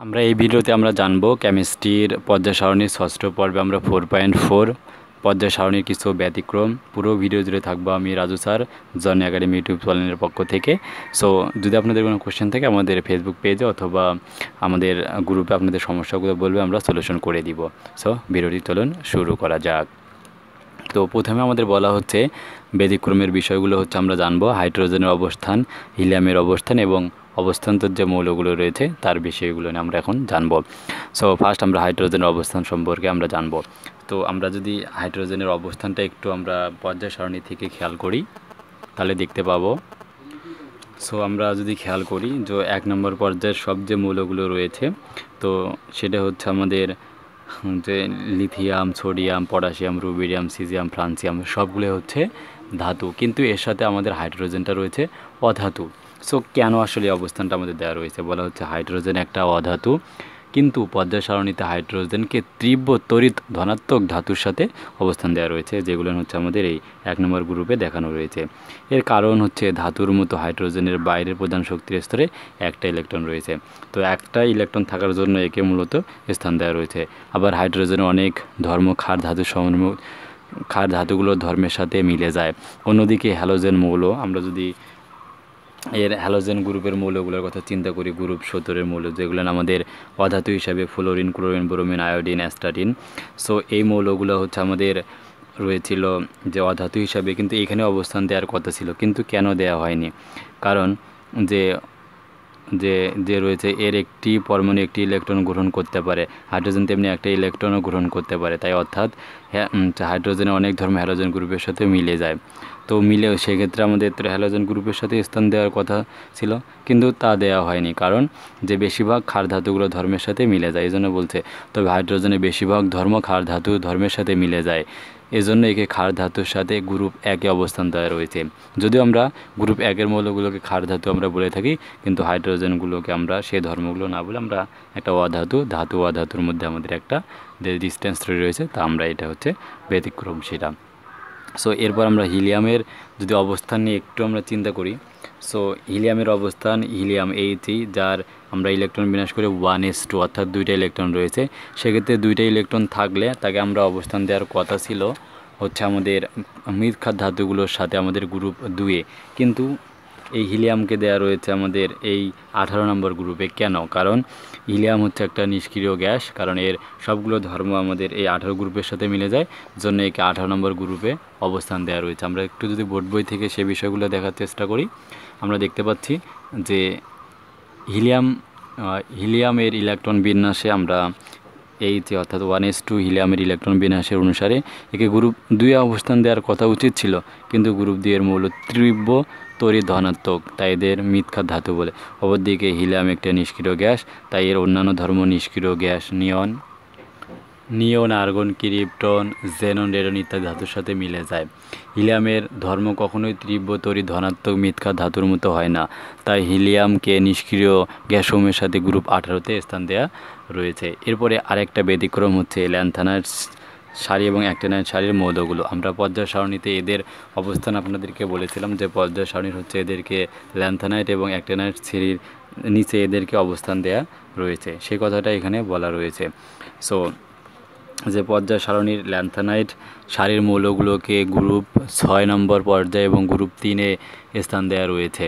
আমরা এই ভিডিওতে আমরা জানব কেমিস্ট্রির পর্যায় সারণীর ষষ্ঠ পর্বে আমরা ফোর পয়েন্ট ফোর পর্যায় সারণীর কিছু ব্যতিক্রম। পুরো ভিডিও জুড়ে থাকব আমি রাজু স্যার জন একাডেমি ইউটিউব চ্যানেলের পক্ষ থেকে। সো যদি আপনাদের কোনো কোশ্চেন থাকে আমাদের ফেসবুক পেজে অথবা আমাদের গ্রুপে আপনাদের সমস্যাগুলো বলবে আমরা সলিউশন করে দিব। সো ভিডিওটি চলুন শুরু করা যাক। তো প্রথমে আমাদের বলা হচ্ছে, ব্যতিক্রমের বিষয়গুলো হচ্ছে আমরা জানব হাইড্রোজেনের অবস্থান হিলিয়ামের অবস্থান এবং অবস্থান্তর যে মৌলগুলো রয়েছে, তার বিষয়গুলো নিয়ে আমরা এখন জানব। সো ফার্স্ট আমরা হাইড্রোজেনের অবস্থান সম্পর্কে আমরা জানব। তো আমরা যদি হাইড্রোজেনের অবস্থানটা একটু আমরা পর্যায় সারণী থেকে খেয়াল করি, তাহলে দেখতে পাবো। সো আমরা যদি খেয়াল করি যে এক নম্বর পর্যায়ের সব যে মৌলগুলো রয়েছে, তো সেটা হচ্ছে আমাদের যে lithium, sodium, potassium, rubidium, caesium, francium, সবগুলো হচ্ছে ধাতু। কিন্তু এর সাথে আমাদের হাইড্রোজেনটা রয়েছে অধাতু। সো কেন আসলে অবস্থানটা আমাদের দেওয়া রয়েছে? বলা হচ্ছে হাইড্রোজেন একটা অধাতু। কিন্তু পর্যায় সারণীতে হাইড্রোজেনকে তীব্র তড়িৎ ধনাত্মক ধাতুর সাথে অবস্থান দেওয়া রয়েছে, যেগুলো হচ্ছে আমাদের এই এক নম্বর গ্রুপে দেখানো রয়েছে। এর কারণ হচ্ছে ধাতুর মতো হাইড্রোজেনের বাইরের প্রধান শক্তির স্তরে একটা ইলেকট্রন রয়েছে। তো একটা ইলেকট্রন থাকার জন্য একে মূলত স্থান দেওয়া রয়েছে। আবার হাইড্রোজেনের অনেক ধর্ম খার ধাতু সমূহ খার ধাতুগুলো ধর্মের সাথে মিলে যায়। অন্যদিকে হ্যালোজেন মৌল, আমরা যদি এর হ্যালোজেন গ্রুপের মৌলগুলোর কথা চিন্তা করি গ্রুপ সতেরের মৌল, যেগুলো আমাদের অধাতু হিসাবে fluorine chlorine bromine iodine astatine so এই মৌলগুলো হচ্ছে আমাদের রয়েছিল যে অধাতু হিসাবে, কিন্তু এখানে অবস্থান দেওয়ার কথা ছিল, কিন্তু কেন দেয়া হয়নি? কারণ যে যে যে রয়েছে, এর একটি পরমাণু একটি ইলেকট্রন গ্রহণ করতে পারে। হাইড্রোজেন তেমনি একটা ইলেকট্রনও গ্রহণ করতে পারে। তাই অর্থাৎ হাইড্রোজেনে অনেক ধর্ম হ্যালোজেন গ্রুপের সাথে মিলে যায়। তো মিলে, সেক্ষেত্রে আমাদের হ্যালোজেন গ্রুপের সাথে স্থান দেওয়ার কথা ছিল, কিন্তু তা দেওয়া হয়নি। কারণ, যে বেশিরভাগ ক্ষার ধাতুগুলো ধর্মের সাথে মিলে যায় এই জন্য বলছে। তবে হাইড্রোজেনে বেশিরভাগ ধর্ম ক্ষার ধাতু ধর্মের সাথে মিলে যায়। এজন্য একে ক্ষার ধাতুর সাথে গ্রুপ একে অবস্থান দেওয়া রয়েছে। যদিও আমরা গ্রুপ একের মৌলগুলোকে ক্ষার ধাতু আমরা বলে থাকি, কিন্তু হাইড্রোজেনগুলোকে আমরা সেই ধর্মগুলো না বলে আমরা একটা অধাতু ধাতু অধাতুর মধ্যে আমাদের একটা যে ডিস্টেন্স রয়েছে, তা আমরা এটা হচ্ছে ব্যতিক্রম সেটা। সো এরপর আমরা হিলিয়ামের যদি অবস্থান নিয়ে একটু আমরা চিন্তা করি সো হিলিয়ামের অবস্থান হিলিয়াম এইটি যার আমরা ইলেকট্রন বিনাশ করে ওয়ান এস টু অর্থাৎ দুইটা ইলেকট্রন রয়েছে। সেক্ষেত্রে দুইটা ইলেকট্রন থাকলে তাকে আমরা অবস্থান দেওয়ার কথা ছিল হচ্ছে আমাদের মৃৎখাত ধাতুগুলোর সাথে আমাদের গ্রুপ দুয়ে কিন্তু এই হিলিয়ামকে দেওয়া রয়েছে আমাদের এই আঠারো নম্বর গ্রুপে। কেন? কারণ হিলিয়াম হচ্ছে একটা নিষ্ক্রিয় গ্যাস, কারণ এর সবগুলো ধর্ম আমাদের এই আঠারো গ্রুপের সাথে মিলে যায়, জন্য একে আঠারো নম্বর গ্রুপে অবস্থান দেওয়া রয়েছে। আমরা একটু যদি বোর্ড বই থেকে সে বিষয়গুলো দেখার চেষ্টা করি, আমরা দেখতে পাচ্ছি যে হিলিয়াম হিলিয়ামের ইলেকট্রন বিন্যাসে আমরা এই যে অর্থাৎ ওয়ান এস টু হিলিয়ামের ইলেকট্রন বিন্যাসের অনুসারে একে গ্রুপ দুই অবস্থান দেওয়ার কথা উচিত ছিল, কিন্তু গ্রুপ দুইয়ের মূল তীব্র তরি ধনাত্মক, তাই এদের মিথ্যার ধাতু বলে। অপরদিকে হিলিয়াম একটা নিষ্ক্রিয় গ্যাস, তাই এর অন্যান্য ধর্ম নিষ্ক্রিয় gas, neon. Neon, argon, krypton xenon radon ইত্যাদি ধাতুর সাথে মিলে যায়। হিলিয়ামের ধর্ম কখনোই তীব্র তরি ধনাত্মক মিথ্যা ধাতুর মতো হয় না। তাই হিলিয়ামকে নিষ্ক্রিয় গ্যাসসমূহের সাথে গ্রুপ আঠারোতে স্থান দেওয়া রয়েছে। এরপরে আরেকটা ব্যতিক্রম হচ্ছে ল্যান্থানাইট সারি এবং অ্যাক্টেনাইট সারির মৌলগুলো। আমরা পর্যায় সারণীতে এদের অবস্থান আপনাদেরকে বলেছিলাম যে পর্যায় সারণীর হচ্ছে এদেরকে ল্যান্থানাইট এবং অ্যাক্টেনাইট সিরির নিচে এদেরকে অবস্থান দেয়া রয়েছে। সেই কথাটা এখানে বলা রয়েছে। সো যে পর্যায় সারণীর ল্যান্থানাইট সারির মৌলগুলোকে গ্রুপ ছয় নম্বর পর্যায়ে এবং গ্রুপ তিনে স্থান দেওয়া রয়েছে।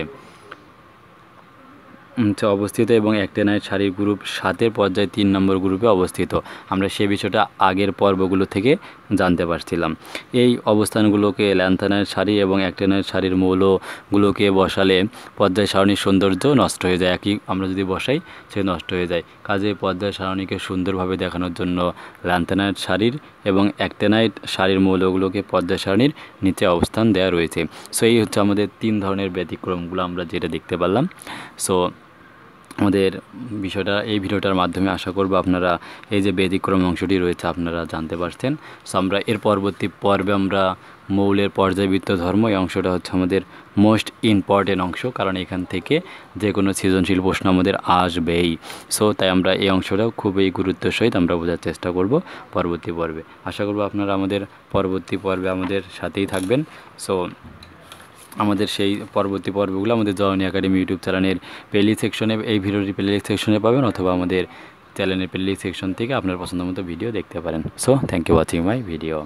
অবস্থিত এবং অ্যাক্টেনাইট সারির গ্রুপ সাতের পর্যায়ে তিন নম্বর গ্রুপে অবস্থিত। আমরা সে বিষয়টা আগের পর্বগুলো থেকে জানতে পারছিলাম। এই অবস্থানগুলোকে ল্যান্থানাইট সারি এবং অ্যাক্টেনাইট সারির মৌলগুলোকে বসালে পর্যায় সারণীর সৌন্দর্য নষ্ট হয়ে যায়। একই আমরা যদি বসাই, সে নষ্ট হয়ে যায়। কাজে পর্যায় সারণীকে সুন্দরভাবে দেখানোর জন্য ল্যান্থানাইট সারির এবং অ্যাক্টেনাইট সারির মৌলগুলোকে পর্যায় সারণীর নিচে অবস্থান দেওয়া রয়েছে। সো, এই হচ্ছে আমাদের তিন ধরনের ব্যতিক্রমগুলো আমরা যেটা দেখতে পারলাম। সো আমাদের বিষয়টা এই ভিডিওটার মাধ্যমে আশা করব আপনারা এই যে ব্যতিক্রম অংশটি রয়েছে আপনারা জানতে পারছেন। সো আমরা এর পরবর্তী পর্বে আমরা মৌলের পর্যায়বৃত্ত ধর্ম, এই অংশটা হচ্ছে আমাদের মোস্ট ইম্পর্টেন্ট অংশ, কারণ এখান থেকে যে কোনো সৃজনশীল প্রশ্ন আমাদের আসবেই। সো তাই আমরা এই অংশটাও খুবই গুরুত্বের সহিত আমরা বোঝার চেষ্টা করব পরবর্তী পর্বে। আশা করব আপনারা আমাদের পরবর্তী পর্বে আমাদের সাথেই থাকবেন। সো আমাদের সেই পরবর্তী পর্বগুলো আমাদের জওয়ানি একাডেমি ইউটিউব চ্যানেলের প্লেলি সেকশনে এই ভিডিওটি প্লে সেকশনে পাবেন অথবা আমাদের চ্যানেলের প্লেলি সেকশন থেকে আপনার পছন্দ মতো ভিডিও দেখতে পারেন। So thank you watching my video